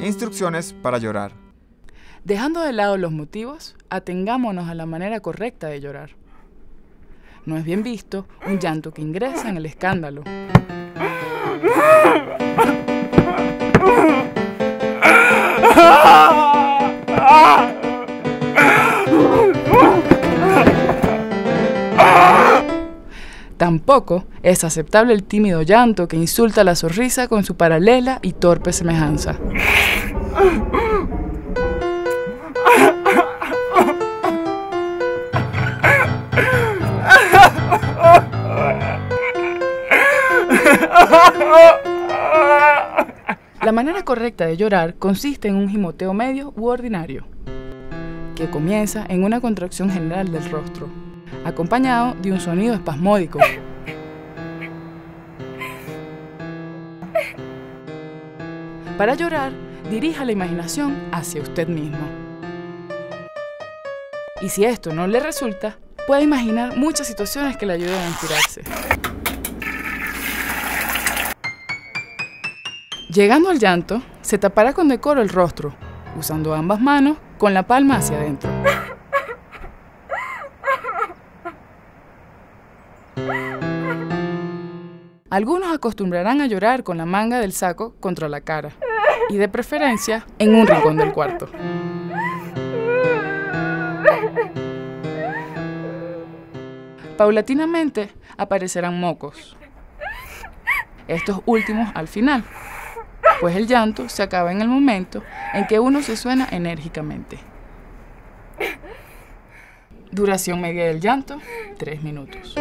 Instrucciones para llorar. Dejando de lado los motivos, atengámonos a la manera correcta de llorar. No es bien visto un llanto que ingresa en el escándalo. Tampoco es aceptable el tímido llanto que insulta la sonrisa con su paralela y torpe semejanza. La manera correcta de llorar consiste en un gimoteo medio u ordinario, que comienza en una contracción general del rostro, acompañado de un sonido espasmódico. Para llorar, dirija la imaginación hacia usted mismo. Y si esto no le resulta, puede imaginar muchas situaciones que le ayuden a inspirarse. Llegando al llanto, se tapará con decoro el rostro, usando ambas manos con la palma hacia adentro. Algunos acostumbrarán a llorar con la manga del saco contra la cara y de preferencia en un rincón del cuarto. Paulatinamente aparecerán mocos. Estos últimos al final, pues el llanto se acaba en el momento en que uno se suena enérgicamente. Duración media del llanto, 3 minutos.